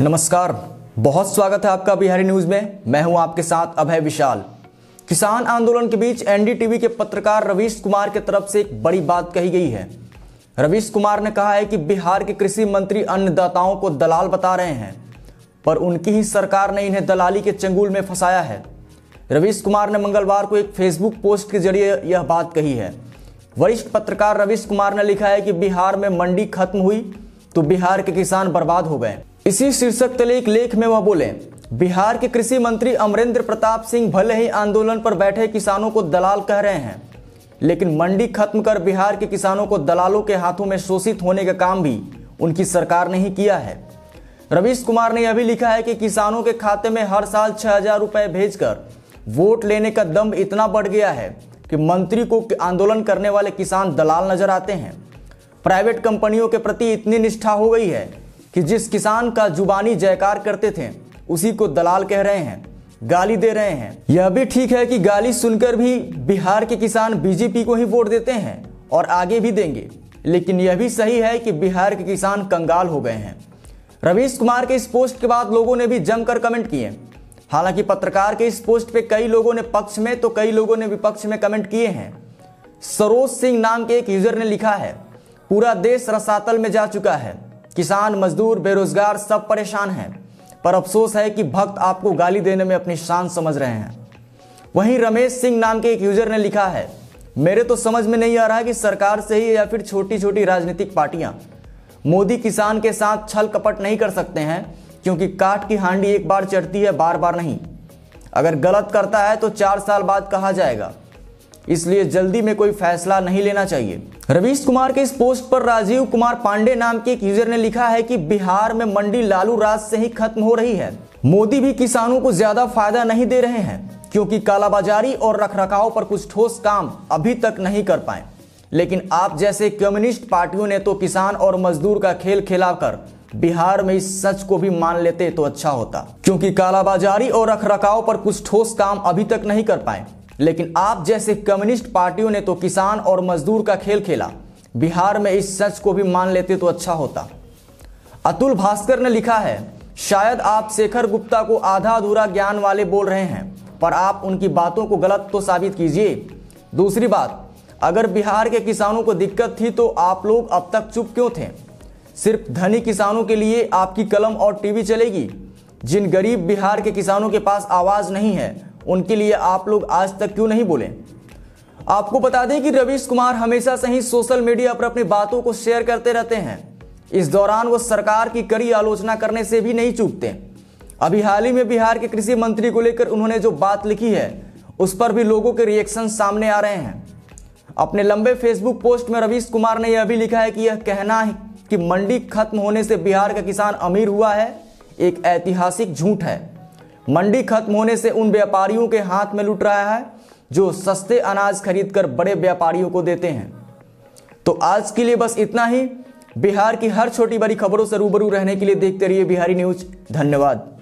नमस्कार। बहुत स्वागत है आपका बिहारी न्यूज़ में। मैं हूँ आपके साथ अभय विशाल। किसान आंदोलन के बीच एनडीटीवी के पत्रकार रवीश कुमार की तरफ़ से एक बड़ी बात कही गई है। रवीश कुमार ने कहा है कि बिहार के कृषि मंत्री अन्नदाताओं को दलाल बता रहे हैं, पर उनकी ही सरकार ने इन्हें दलाली के चंगुल में फंसाया है। रवीश कुमार ने मंगलवार को एक फेसबुक पोस्ट के ज़रिए यह बात कही है। वरिष्ठ पत्रकार रवीश कुमार ने लिखा है कि बिहार में मंडी खत्म हुई तो बिहार के किसान बर्बाद हो गए। इसी शीर्षक तले एक लेख में वह बोले, बिहार के कृषि मंत्री अमरेंद्र प्रताप सिंह भले ही आंदोलन पर बैठे किसानों को दलाल कह रहे हैं, लेकिन मंडी खत्म कर बिहार के किसानों को दलालों के हाथों में शोषित होने का काम भी उनकी सरकार ने ही किया है। रवीश कुमार ने यह भी लिखा है कि किसानों के खाते में हर साल छह हज़ार रुपए भेजकर वोट लेने का दम इतना बढ़ गया है कि मंत्री को आंदोलन करने वाले किसान दलाल नज़र आते हैं। प्राइवेट कंपनियों के प्रति इतनी निष्ठा हो गई है कि जिस किसान का जुबानी जयकार करते थे, उसी को दलाल कह रहे हैं, गाली दे रहे हैं। यह भी ठीक है कि गाली सुनकर भी बिहार के किसान बीजेपी को ही वोट देते हैं और आगे भी देंगे। लेकिन यह भी सही है कि बिहार के किसान कंगाल हो गए हैं। रवीश कुमार के इस पोस्ट के बाद लोगों ने भी जमकर कमेंट किए। हालाँकि पत्रकार के इस पोस्ट पे कई लोगों ने पक्ष में तो कई लोगों ने विपक्ष में कमेंट किए हैं। सरोज सिंह नाम के एक यूज़र ने लिखा है, पूरा देश रसातल में जा चुका है। किसान, मजदूर, बेरोजगार सब परेशान हैं। पर अफसोस है कि भक्त आपको गाली देने में अपनी शान समझ रहे हैं। वहीं रमेश सिंह नाम के एक यूज़र ने लिखा है, मेरे तो समझ में नहीं आ रहा कि सरकार से ही या फिर छोटी छोटी राजनीतिक पार्टियाँ मोदी किसान के साथ छल कपट नहीं कर सकते हैं, क्योंकि काट की हांडी एक बार चढ़ती है बार बार नहीं। अगर गलत करता है तो चार साल बाद कहा जाएगा। इसलिए जल्दी में कोई फैसला नहीं लेना चाहिए। रवीश कुमार के इस पोस्ट पर राजीव कुमार पांडे नाम के एक यूज़र ने लिखा है कि बिहार में मंडी लालू राज से ही खत्म हो रही है। मोदी भी किसानों को ज़्यादा फ़ायदा नहीं दे रहे हैं, क्योंकि कालाबाजारी और रखरखाव पर कुछ ठोस काम अभी तक नहीं कर पाए। लेकिन आप जैसे कम्युनिस्ट पार्टियों ने तो किसान और मजदूर का खेल खिलाकर बिहार में इस सच को भी मान लेते तो अच्छा होता, क्योंकि कालाबाजारी और रखरखाव पर कुछ ठोस काम अभी तक नहीं कर पाए। लेकिन आप जैसे कम्युनिस्ट पार्टियों ने तो किसान और मजदूर का खेल खेला। बिहार में इस सच को भी मान लेते तो अच्छा होता। अतुल भास्कर ने लिखा है, शायद आप शेखर गुप्ता को आधा अधूरा ज्ञान वाले बोल रहे हैं, पर आप उनकी बातों को गलत तो साबित कीजिए। दूसरी बात, अगर बिहार के किसानों को दिक्कत थी तो आप लोग अब तक चुप क्यों थे? सिर्फ़ धनी किसानों के लिए आपकी कलम और टीवी चलेगी। जिन गरीब बिहार के किसानों के पास आवाज़ नहीं है उनके लिए आप लोग आज तक क्यों नहीं बोले? आपको बता दें कि रवीश कुमार हमेशा से ही सोशल मीडिया पर अपनी बातों को शेयर करते रहते हैं। इस दौरान वो सरकार की कड़ी आलोचना करने से भी नहीं चूकते। अभी हाल ही में बिहार के कृषि मंत्री को लेकर उन्होंने जो बात लिखी है, उस पर भी लोगों के रिएक्शन सामने आ रहे हैं। अपने लंबे फेसबुक पोस्ट में रवीश कुमार ने यह भी लिखा है कि यह कहना है कि मंडी खत्म होने से बिहार का किसान अमीर हुआ है, एक ऐतिहासिक झूठ है। मंडी खत्म होने से उन व्यापारियों के हाथ में लुट रहा है, जो सस्ते अनाज खरीदकर बड़े व्यापारियों को देते हैं। तो आज के लिए बस इतना ही। बिहार की हर छोटी बड़ी खबरों से रूबरू रहने के लिए देखते रहिए बिहारी न्यूज़। धन्यवाद।